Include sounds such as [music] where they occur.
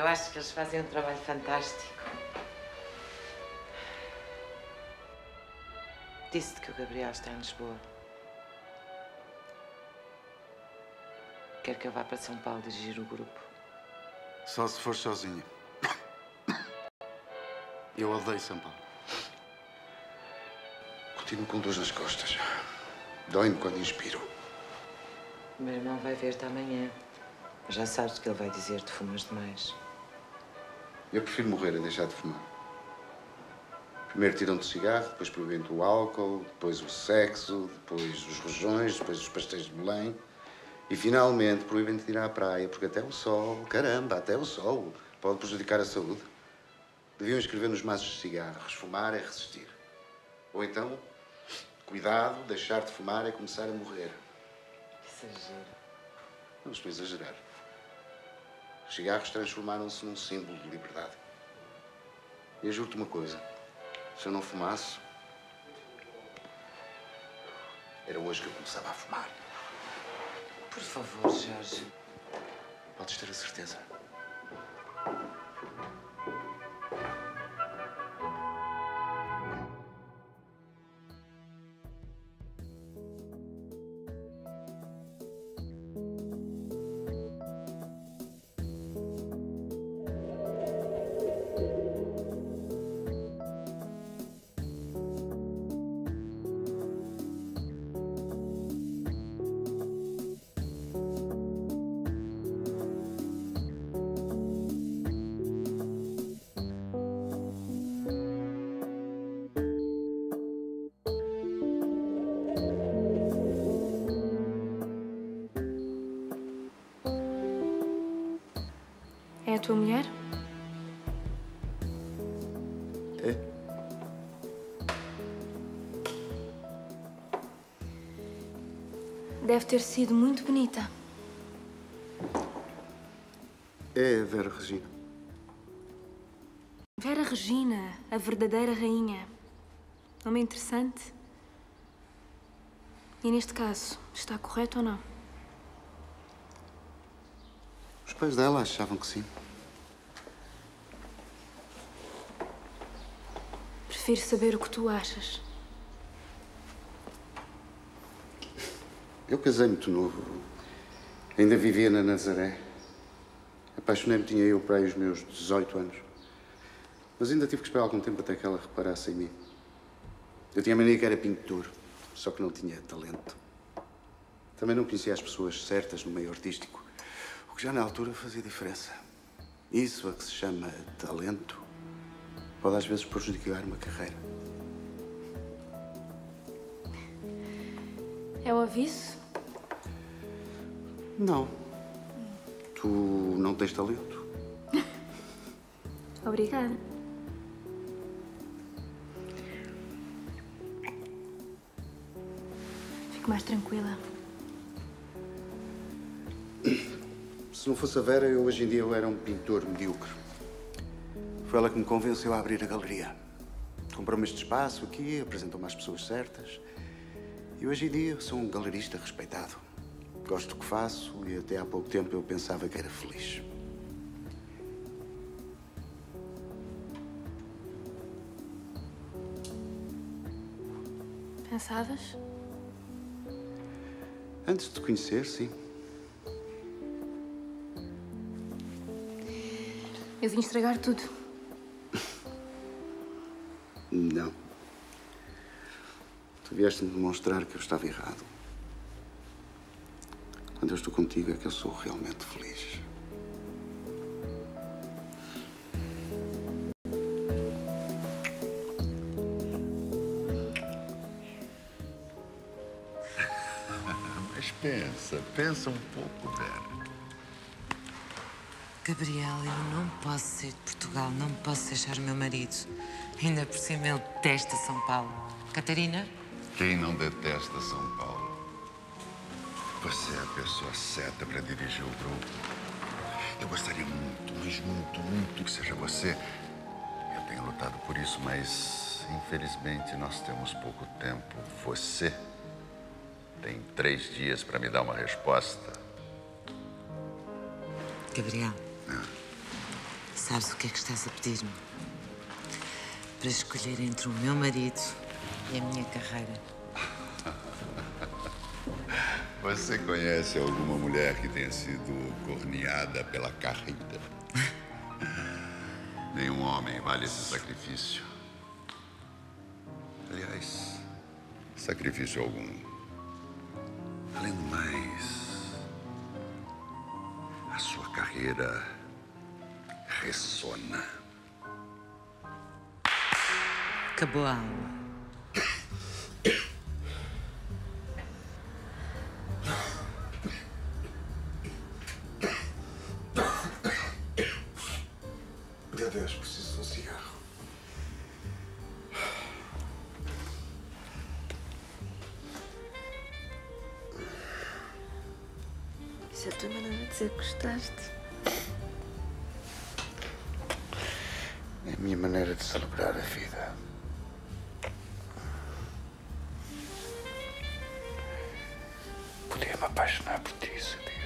Eu acho que eles fazem um trabalho fantástico. Disse-te que o Gabriel está em Lisboa. Quer que eu vá para São Paulo dirigir o grupo. Só se for sozinha. Eu odeio São Paulo. Continuo com dores nas costas. Dói-me quando inspiro. O meu irmão vai ver-te amanhã. Já sabes o que ele vai dizer, te fumas demais. Eu prefiro morrer a deixar de fumar. Primeiro tiram-te o cigarro, depois proíbem o álcool, depois o sexo, depois os rojões, depois os pastéis de Belém. E finalmente proíbem-te de ir à praia, porque até o sol, caramba, até o sol, pode prejudicar a saúde. Deviam escrever nos maços de cigarros: fumar é resistir. Ou então, cuidado, deixar de fumar é começar a morrer. Exagero. Não estou a exagerar. Os cigarros transformaram-se num símbolo de liberdade. E eu juro-te uma coisa: se eu não fumasse, era hoje que eu começava a fumar. Por favor, Jorge. Podes ter a certeza. Tua mulher? É? Deve ter sido muito bonita. É a Vera Regina. Vera Regina, a verdadeira rainha. Nome interessante. E neste caso, está correto ou não? Os pais dela achavam que sim. Prefiro saber o que tu achas. Eu casei muito novo. Ainda vivia na Nazaré. Apaixonei-me, tinha eu para aí os meus 18 anos. Mas ainda tive que esperar algum tempo até que ela reparasse em mim. Eu tinha a mania que era pintor, só que não tinha talento. Também não conhecia as pessoas certas no meio artístico, o que já na altura fazia diferença. Isso a que se chama talento pode às vezes prejudicar uma carreira. É o aviso? Não. Tu não tens talento. [laughs] Obrigada. Fico mais tranquila. Se não fosse a Vera, eu hoje em dia eu era um pintor medíocre. Foi ela que me convenceu a abrir a galeria. Comprou-me este espaço aqui, apresentou-me às pessoas certas. E hoje em dia sou um galerista respeitado. Gosto do que faço e até há pouco tempo eu pensava que era feliz. Pensavas? Antes de te conhecer, sim. Eu vim estragar tudo. Não. Tu vieste-me demonstrar que eu estava errado. Quando eu estou contigo é que eu sou realmente feliz. [laughs] Mas pensa, pensa um pouco, Vera. Gabriel, eu não posso sair de Portugal, não posso deixar o meu marido. Ainda por cima ele detesta São Paulo. Catarina? Quem não detesta São Paulo? Você é a pessoa certa para dirigir o grupo. Eu gostaria muito, mas muito, muito que seja você. Eu tenho lutado por isso, mas infelizmente nós temos pouco tempo. Você tem três dias para me dar uma resposta. Gabriel. Sabes o que é que estás a pedir-me? Para escolher entre o meu marido e a minha carreira. [laughs] Você conhece alguma mulher que tenha sido corneada pela carreira? [laughs] Nenhum homem vale esse sacrifício. Aliás, sacrifício algum. Além do mais, a sua carreira ressona. Acabou a aula. Meu Deus, preciso de um cigarro. Isso é a tua maneira de dizer que gostaste. Minha maneira de celebrar a vida. Podia me apaixonar por ti, sabias?